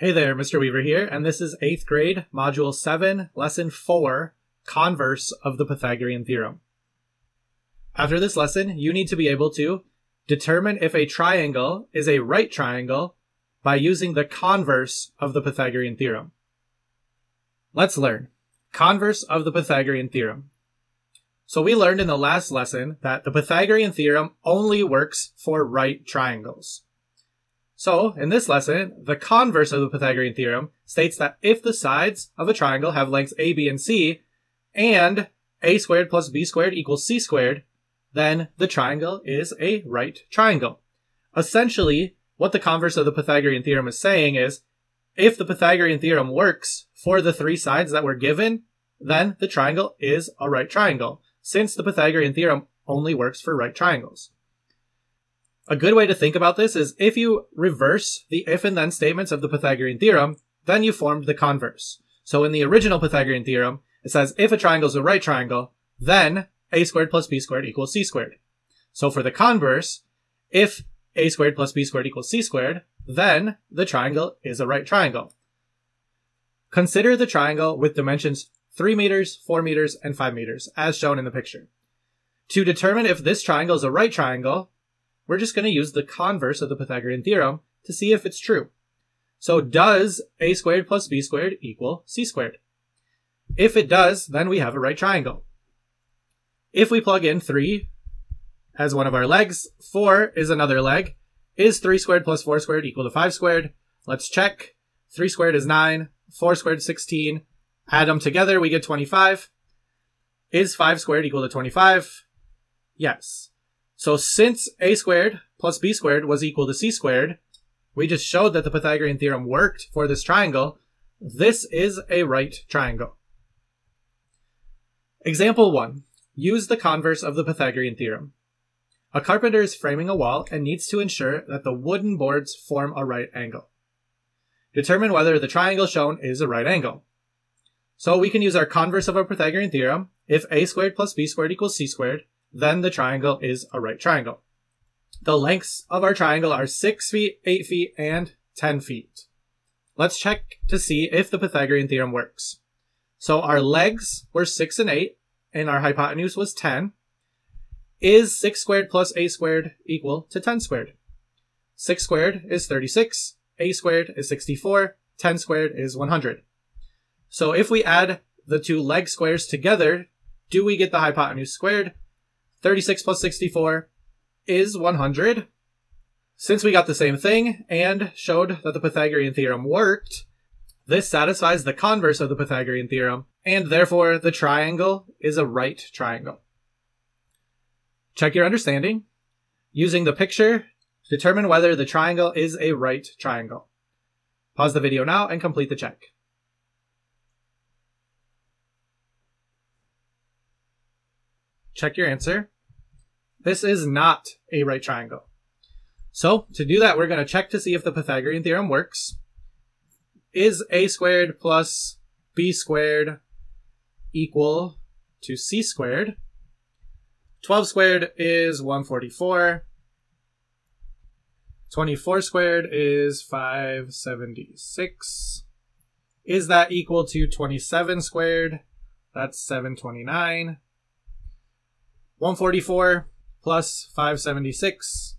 Hey there, Mr. Weaver here, and this is 8th grade, Module 7, Lesson 4, Converse of the Pythagorean Theorem. After this lesson, you need to be able to determine if a triangle is a right triangle by using the converse of the Pythagorean Theorem. Let's learn. Converse of the Pythagorean Theorem. So we learned in the last lesson that the Pythagorean Theorem only works for right triangles. So, in this lesson, the converse of the Pythagorean theorem states that if the sides of a triangle have lengths a, b, and c, and a squared plus b squared equals c squared, then the triangle is a right triangle. Essentially, what the converse of the Pythagorean theorem is saying is, if the Pythagorean theorem works for the three sides that were given, then the triangle is a right triangle, since the Pythagorean theorem only works for right triangles. A good way to think about this is if you reverse the if and then statements of the Pythagorean theorem, then you formed the converse. So in the original Pythagorean theorem, it says if a triangle is a right triangle, then a squared plus b squared equals c squared. So for the converse, if a squared plus b squared equals c squared, then the triangle is a right triangle. Consider the triangle with dimensions 3 meters, 4 meters, and 5 meters, as shown in the picture. To determine if this triangle is a right triangle, we're just going to use the converse of the Pythagorean theorem to see if it's true. So does a squared plus b squared equal c squared? If it does, then we have a right triangle. If we plug in 3 as one of our legs, 4 is another leg. Is 3 squared plus 4 squared equal to 5 squared? Let's check. 3 squared is 9, 4 squared is 16. Add them together, we get 25. Is 5 squared equal to 25? Yes. So since a squared plus b squared was equal to c squared, we just showed that the Pythagorean theorem worked for this triangle. This is a right triangle. Example 1. Use the converse of the Pythagorean theorem. A carpenter is framing a wall and needs to ensure that the wooden boards form a right angle. Determine whether the triangle shown is a right angle. So we can use our converse of our Pythagorean theorem. If a squared plus b squared equals c squared, then the triangle is a right triangle. The lengths of our triangle are 6 feet, 8 feet, and 10 feet. Let's check to see if the Pythagorean theorem works. So our legs were 6 and 8, and our hypotenuse was 10. Is 6 squared plus a squared equal to 10 squared? 6 squared is 36, a squared is 64, 10 squared is 100. So if we add the two leg squares together, do we get the hypotenuse squared? 36 plus 64 is 100. Since we got the same thing and showed that the Pythagorean theorem worked, this satisfies the converse of the Pythagorean theorem, and therefore the triangle is a right triangle. Check your understanding. Using the picture, determine whether the triangle is a right triangle. Pause the video now and complete the check. Check your answer. This is not a right triangle. So to do that, we're going to check to see if the Pythagorean theorem works. Is a squared plus b squared equal to c squared? 12 squared is 144. 24 squared is 576. Is that equal to 27 squared? That's 729. 144 plus 576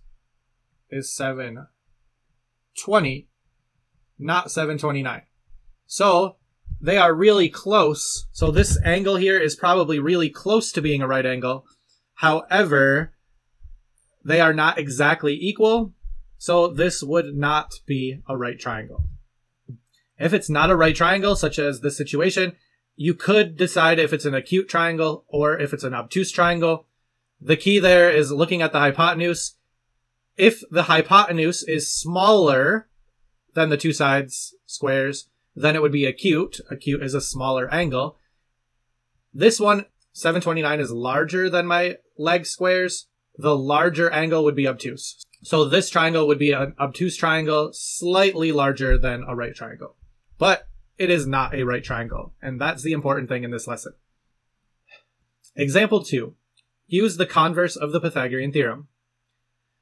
is 720, not 729. So they are really close. So this angle here is probably really close to being a right angle. However, they are not exactly equal. So this would not be a right triangle. If it's not a right triangle, such as this situation, you could decide if it's an acute triangle or if it's an obtuse triangle. The key there is looking at the hypotenuse. If the hypotenuse is smaller than the two sides squares, then it would be acute. Acute is a smaller angle. This one, 729 is larger than my leg squares. The larger angle would be obtuse. So this triangle would be an obtuse triangle, slightly larger than a right triangle. But it is not a right triangle, and that's the important thing in this lesson. Example 2. Use the converse of the Pythagorean theorem.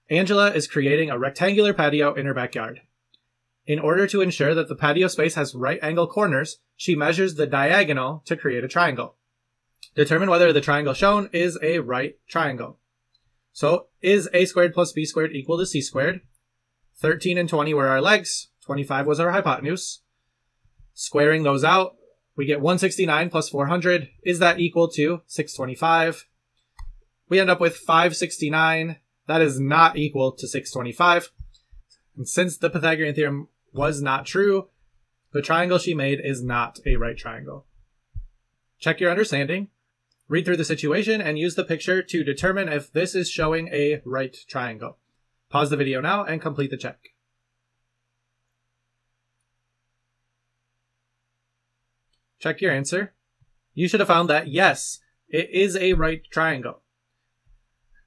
Angela is creating a rectangular patio in her backyard. In order to ensure that the patio space has right angle corners, she measures the diagonal to create a triangle. Determine whether the triangle shown is a right triangle. So, is a squared plus b squared equal to c squared? 13 and 20 were our legs, 25 was our hypotenuse. Squaring those out, we get 169 plus 400. Is that equal to 625? We end up with 569. That is not equal to 625. And since the Pythagorean theorem was not true, the triangle she made is not a right triangle. Check your understanding. Read through the situation and use the picture to determine if this is showing a right triangle. Pause the video now and complete the check. Check your answer. You should have found that yes, it is a right triangle.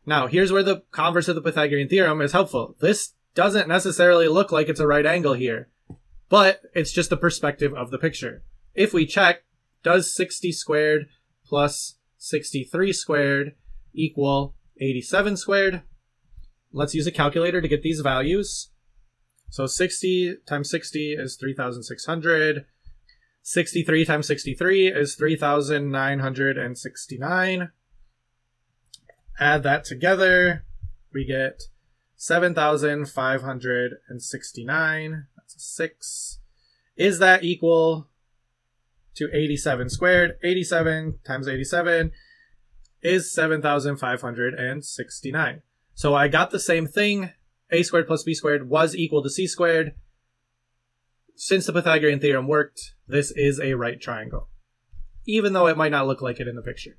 Now, here's where the converse of the Pythagorean theorem is helpful. This doesn't necessarily look like it's a right angle here, but it's just the perspective of the picture. If we check, does 60 squared plus 63 squared equal 87 squared? Let's use a calculator to get these values. So 60 times 60 is 3,600. 63 times 63 is 3,969. Add that together, we get 7,569. That's a 6. Is that equal to 87 squared? 87 times 87 is 7,569. So I got the same thing. a squared plus b squared was equal to c squared. Since the Pythagorean theorem worked, this is a right triangle, even though it might not look like it in the picture.